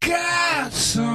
casa